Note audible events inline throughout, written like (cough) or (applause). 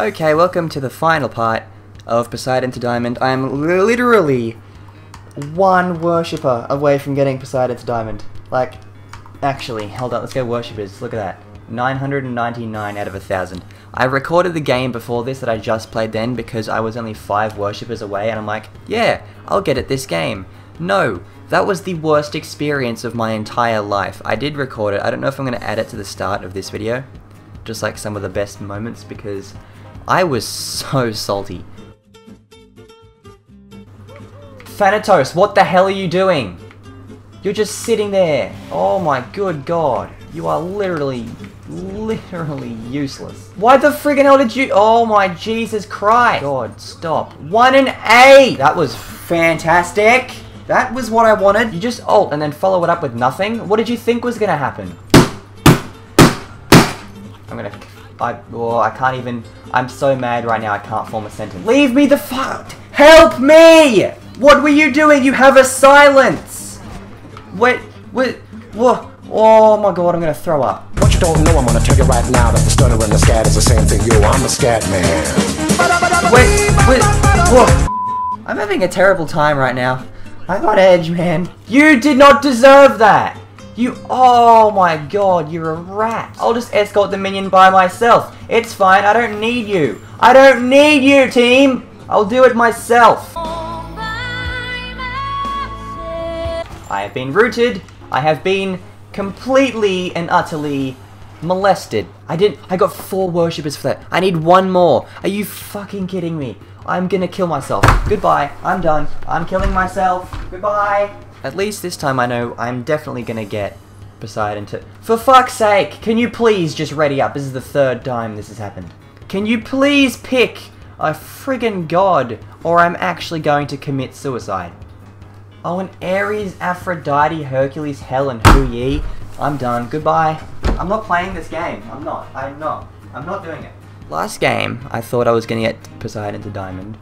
Okay, welcome to the final part of Poseidon to Diamond. I am literally one worshipper away from getting Poseidon to Diamond. Like, actually, hold up, let's go worshippers. Look at that. 999 out of a thousand. I recorded the game before this that I just played then because I was only five worshippers away and I'm like, yeah, I'll get it this game. No, that was the worst experience of my entire life. I did record it. I don't know if I'm going to add it to the start of this video. Just like some of the best moments because I was so salty. Thanatos, what the hell are you doing? You're just sitting there. Oh my good god. You are literally, literally useless. Why the friggin' hell did you- Oh my Jesus Christ. God, stop. One and eight! That was fantastic. That was what I wanted. You just ult and then follow it up with nothing? What did you think was gonna happen? I'm gonna... I, oh, I can't even... I'm so mad right now I can't form a sentence. Leave me the fuck... Help me! What were you doing? You have a silence! Wait, wait, What? Oh my god, I'm gonna throw up. What you don't know, I'm gonna tell you right now that the stunner and the scat is the same thing. Yo, I'm the scat man. Wait, wait, whoa. I'm having a terrible time right now. I got edge, man. You did not deserve that! You- Oh my god, you're a rat. I'll just escort the minion by myself. It's fine, I don't need you. I don't need you, team! I'll do it myself. I have been rooted. I have been completely and utterly molested. I didn't- I got four worshippers for that. I need one more. Are you fucking kidding me? I'm gonna kill myself. Goodbye. I'm done. I'm killing myself. Goodbye. At least this time I know I'm definitely gonna get Poseidon to- For fuck's sake! Can you please just ready up? This is the third time this has happened. Can you please pick a friggin' god or I'm actually going to commit suicide? Oh, an Ares, Aphrodite, Hercules, Helen, Hou Yi. I'm done. Goodbye. I'm not playing this game. I'm not. I'm not. I'm not doing it. Last game, I thought I was going to get Poseidon to Diamond.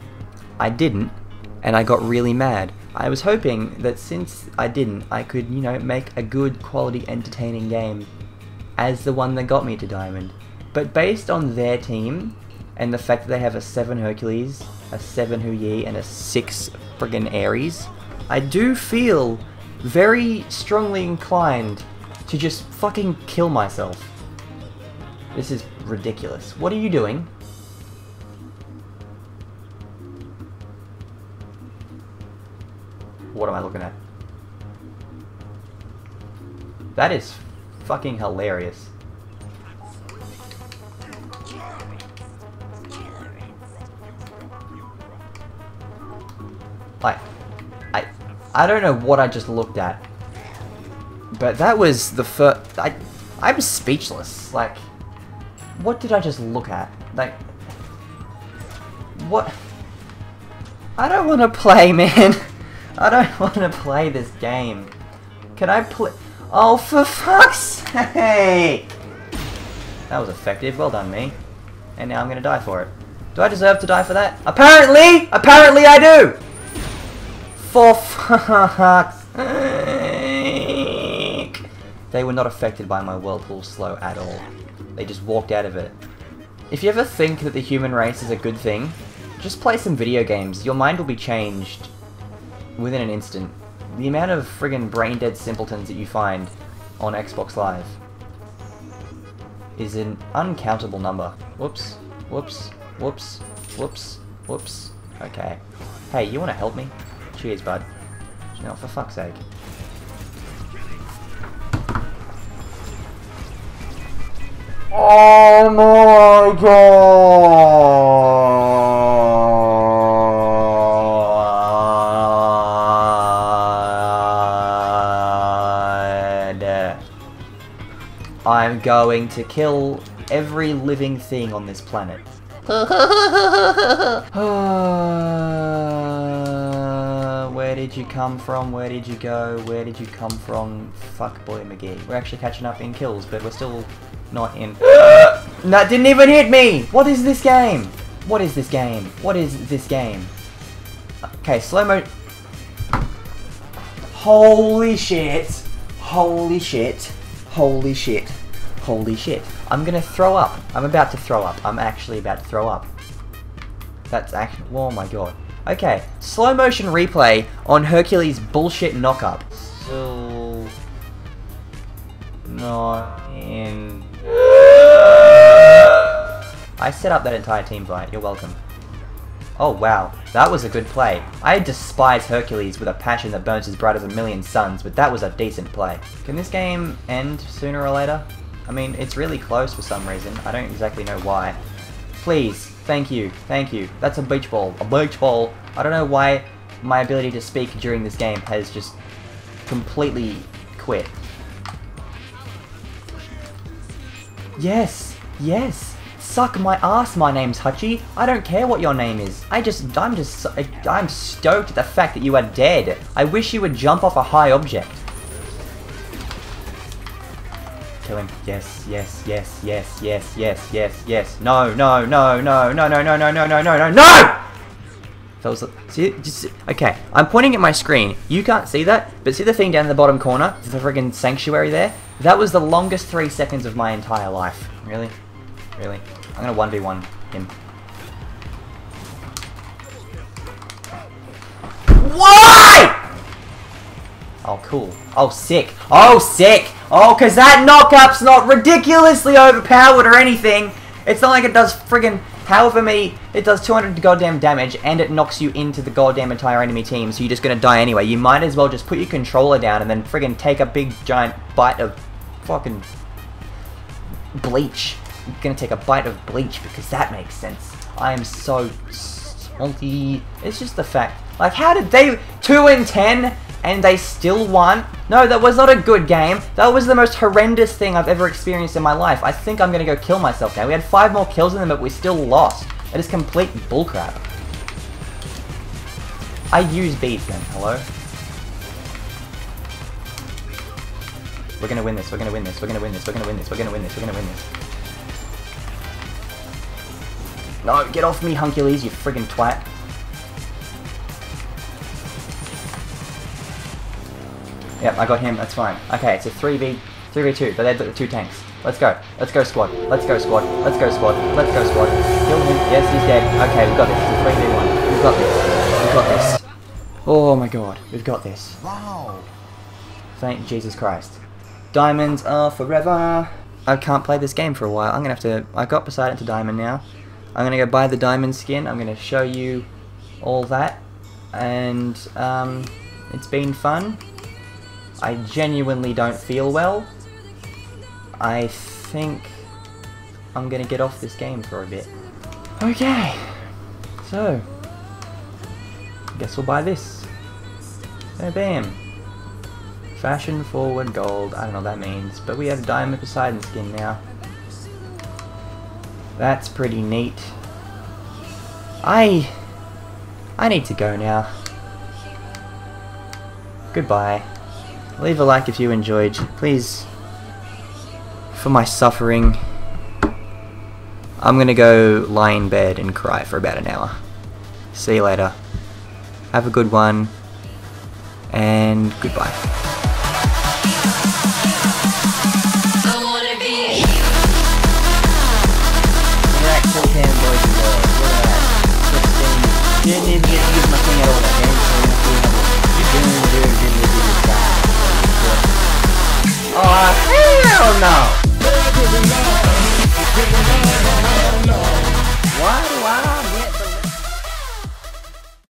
I didn't, and I got really mad. I was hoping that since I didn't, I could, you know, make a good quality entertaining game as the one that got me to Diamond. But based on their team, and the fact that they have a 7 Hercules, a 7 Hou Yi, and a 6 friggin' Ares, I do feel very strongly inclined to just fucking kill myself. This is ridiculous. What are you doing? What am I looking at? That is fucking hilarious. Like, I, I don't know what I just looked at, but that was the first. I, I'm speechless. Like, what did I just look at? Like, what? I don't want to play, (laughs) man. I don't (laughs) want to play this game. Can I play? Oh, for fuck's sake! That was effective. Well done, me. And now I'm gonna die for it. Do I deserve to die for that? Apparently! Apparently I do! For fuck's sake! They were not affected by my whirlpool slow at all. They just walked out of it. If you ever think that the human race is a good thing, just play some video games. Your mind will be changed within an instant. The amount of friggin' brain-dead simpletons that you find on Xbox Live is an uncountable number. Whoops, whoops, whoops, whoops, whoops. Okay. Hey, you wanna help me? Cheers, bud. No, for fuck's sake. Oh my god. I'm going to kill every living thing on this planet. (laughs) (sighs) Where did you come from? Where did you go? Where did you come from? Fuck boy McGee. We're actually catching up in kills, but we're still not in. (gasps) that didn't even hit me! What is this game? What is this game? What is this game? Okay, slow mo. Holy shit! Holy shit! Holy shit! Holy shit! I'm gonna throw up. I'm about to throw up. I'm actually about to throw up. That's actually. Oh my god. Okay, slow motion replay on Hercules' bullshit knockup. Still not in. (gasps) I set up that entire team fight. You're welcome. Oh wow, that was a good play. I despise Hercules with a passion that burns as bright as a million suns, but that was a decent play. Can this game end sooner or later? I mean, it's really close for some reason. I don't exactly know why. Please, thank you, thank you. That's a beach ball, a beach ball. I don't know why my ability to speak during this game has just completely quit. Yes, yes. Suck my ass, my name's Hutchie. I don't care what your name is. I just, I'm just, I'm stoked at the fact that you are dead. I wish you would jump off a high object. Kill him. Yes, yes, yes, yes, yes, yes, yes, yes. No, no, no, no, no, no, no, no, no, no, no, no, no! Feels see, just, okay, I'm pointing at my screen. You can't see that, but see the thing down in the bottom corner? The friggin' sanctuary there? That was the longest three seconds of my entire life. Really? Really? I'm gonna 1v1 him. Why? Oh, cool. Oh, sick. Oh, sick. Oh, because that knockup's not ridiculously overpowered or anything. It's not like it does friggin' however many... It does 200 goddamn damage, and it knocks you into the goddamn entire enemy team, so you're just gonna die anyway. You might as well just put your controller down and then friggin' take a big giant bite of fucking bleach. I'm gonna take a bite of bleach because that makes sense. I am so salty. It's just the fact. Like, how did they... 2 and 10 and they still won? No, that was not a good game. That was the most horrendous thing I've ever experienced in my life. I think I'm gonna go kill myself now. We had 5 more kills in them, but we still lost. That is complete bullcrap. I use beads then, hello? We're gonna win this, we're gonna win this, we're gonna win this, we're gonna win this, we're gonna win this, we're gonna win this. No, get off me, Hunkules, you friggin' twat. Yep, I got him, that's fine. Okay, it's a 3v, 3v2, but they're the two tanks. Let's go. Let's go, squad. Let's go, squad. Let's go, squad. Let's go, squad. Kill him. Yes, he's dead. Okay, we've got this. It's a 3v1. We've got this. We've got this. Oh my god, we've got this. Wow. Thank Jesus Christ. Diamonds are forever. I can't play this game for a while. I'm gonna have to. I got Poseidon to diamond now. I'm gonna go buy the diamond skin. I'm gonna show you all that, and um, it's been fun. I genuinely don't feel well. I think I'm gonna get off this game for a bit. Okay, so guess we'll buy this. And bam. Fashion forward gold. I don't know what that means, but we have Diamond Poseidon skin now. That's pretty neat. I... I need to go now. Goodbye. Leave a like if you enjoyed. Please, for my suffering, I'm gonna go lie in bed and cry for about an hour. See you later. Have a good one. And goodbye. I wanna be Alright, kill cam boys and girls. Look at that. 16. Didn't even get to use my thing at all you know, do, do, do, do, do. Oh, hell no! Why do